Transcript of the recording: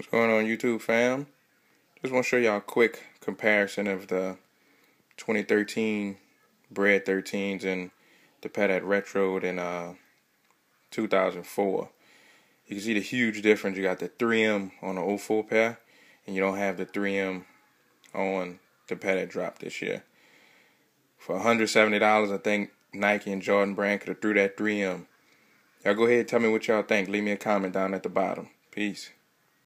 What's going on YouTube fam? Just want to show y'all a quick comparison of the 2013 Bred 13s and the Patek Retro in uh, 2004. You can see the huge difference. You got the 3M on the 04 pair and you don't have the 3M on the Patek drop this year. For $170 I think Nike and Jordan Brand could have threw that 3M. Y'all go ahead and tell me what y'all think. Leave me a comment down at the bottom. Peace.